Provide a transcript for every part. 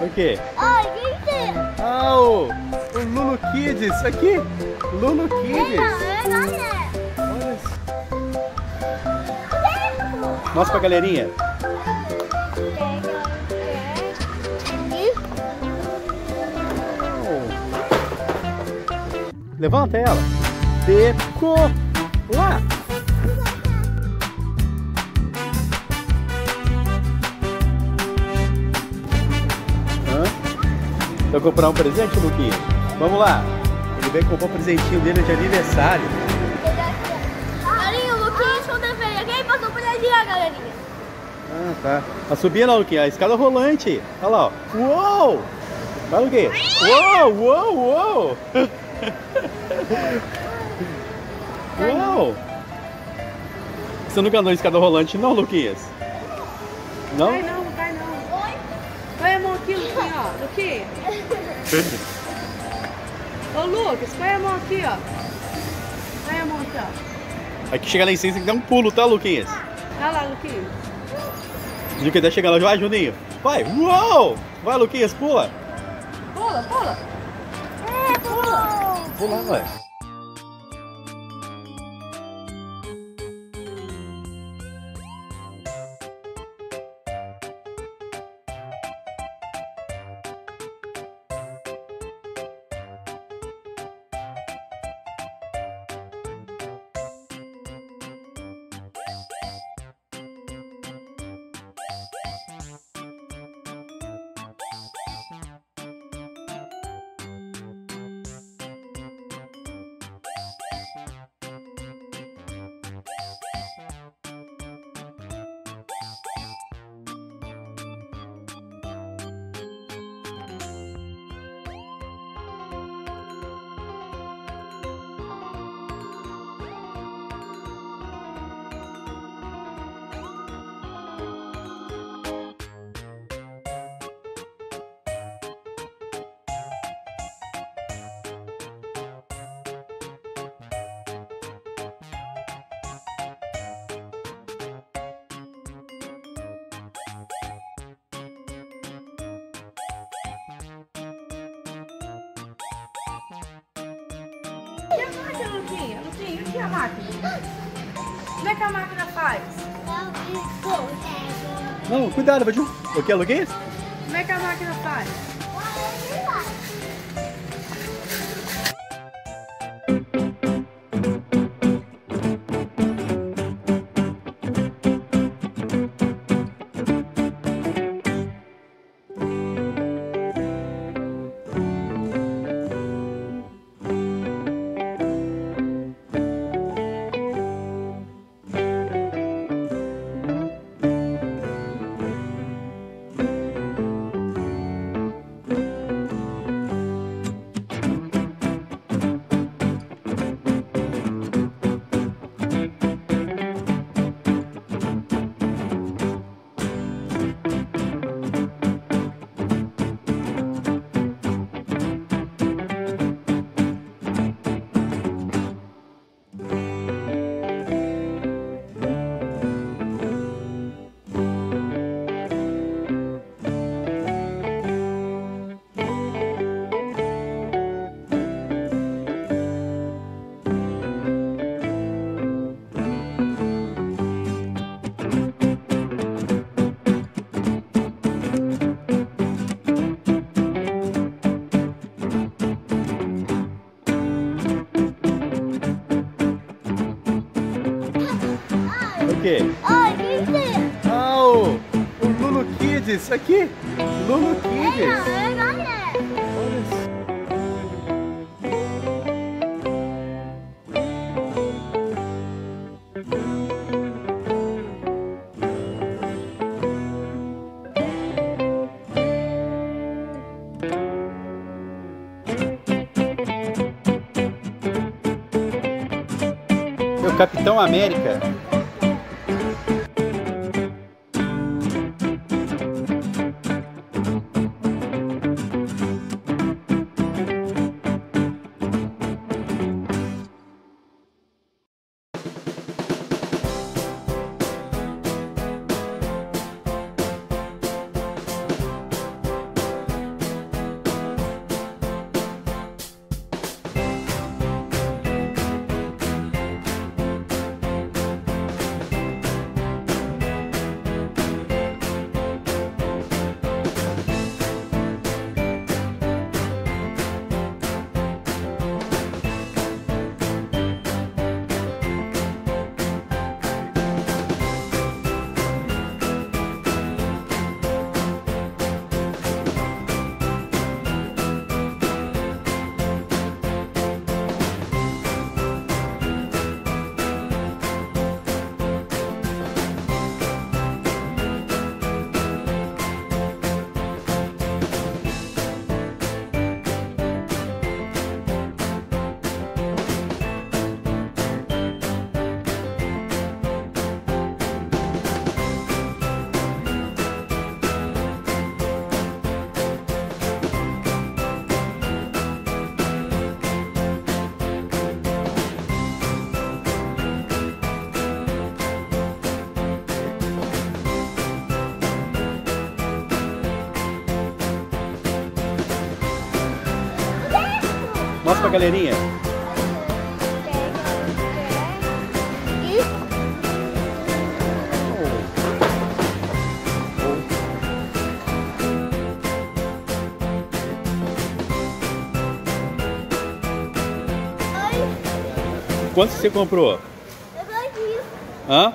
O quê? Ai, gente! Ah, o, o Lulu Kids, isso aqui. Lulu Kids. É! Olha isso. Mostra pra galerinha. Levanta ela. Decolar. Vai comprar um presente, Luquinha? Vamos lá. Ele veio comprar um presentinho dele de aniversário. Galerinha, o Luquinhas quando eu veio aqui, passou por ali, ó, galerinha. Ah, tá. Tá subindo, Luquinha. A escada rolante. Olha lá, ó. Uou! Vai, Luquinha. Uou, uou, uou! Uou! Você nunca andou em escada rolante, não, Luquinhas? Não? Não. Luquinha. Ô, Lucas, põe a mão aqui, ó. Põe a mão aqui, ó. Aqui chega lá em cima, tem que dar um pulo, tá, Luquinhas? Olha lá, Luquinha. Juninho, até chegar lá. Vai, Juninho. Vai. Uou! Vai, Luquinhas, pula. Pula, pula. É, pula! Pula, vai. Luquinha? Luquinha, o que é a máquina? Como é que a máquina faz? Não, cuidado, vai de um. O que, Luquinhas? Como é que a máquina faz? Quê? Gente! Ah, o, o Lulu Kids, isso aqui. Lulu Kids. É, isso. É Capitão América. Mostra pra galerinha. Quantos você comprou? Hã?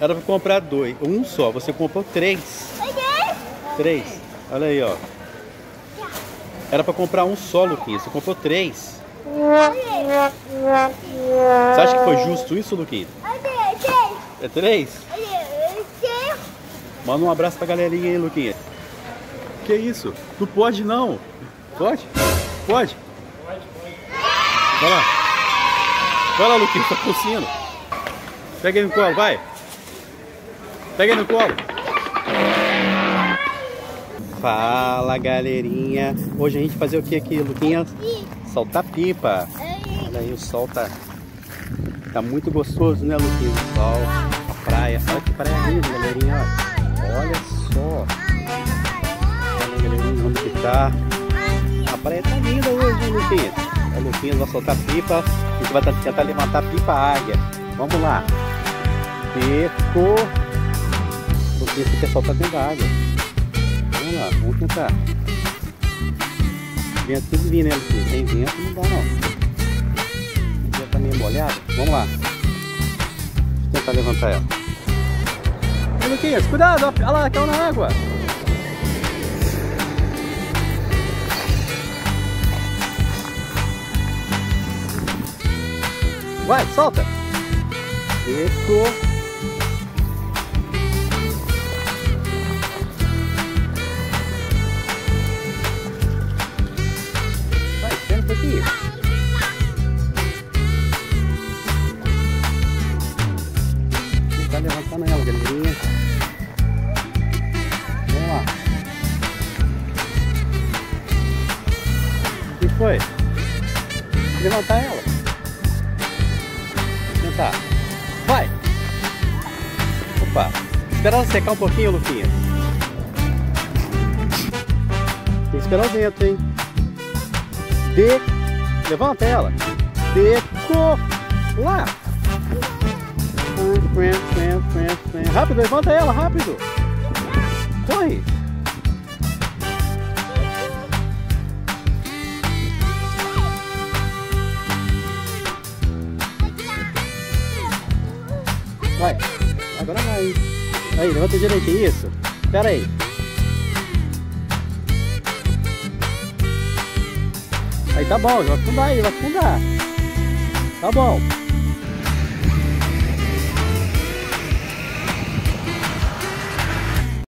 Era pra comprar dois. Um só. Você comprou três. Três. Olha aí, ó. Era pra comprar um só, Luquinha. Você comprou três. Você acha que foi justo isso, Luquinha? É três? Manda um abraço pra galerinha aí, Luquinha. Que isso? Não pode não. Pode? Pode? Vai lá. Vai lá, Luquinha, tá cozinhando. Pega ele no colo, vai. Pega ele no colo. Fala, galerinha. Hoje a gente vai fazer o que aqui, Luquinha? Soltar pipa. Olha aí, o sol tá, tá muito gostoso, né, Luquinha? O sol, a praia. Olha que praia linda, galerinha. Olha, só. Olha, galerinha, onde que tá. A praia tá linda hoje, hein, Luquinha? A Luquinha vai soltar pipa. A gente vai tentar levantar pipa águia. Vamos lá. Pico. Luquinha, você quer soltar dentro da água. Vamos lá, vamos tentar. Vento que vir, né, Luquinha? Sem vento não dá, não. Dia tá meio molhado. Vamos lá. Deixa eu tentar levantar ela. Ô, Luquinhas, cuidado, olha lá, caiu na água. Vai, solta. Eco. Pouquinho. Tá levantando ela, galerinha. Vamos lá. O que foi? Levantar ela. Tentar. Vai! Opa! Espera ela secar um pouquinho, Luquinha. Tem que esperar o vento, hein? De... Levanta ela. Deco... Lá! Rápido, levanta ela, rápido! Corre! Vai! Agora vai! Aí, levanta direito, isso! Espera aí! Aí tá bom, vai afundar aí, vai afundar! Tá bom!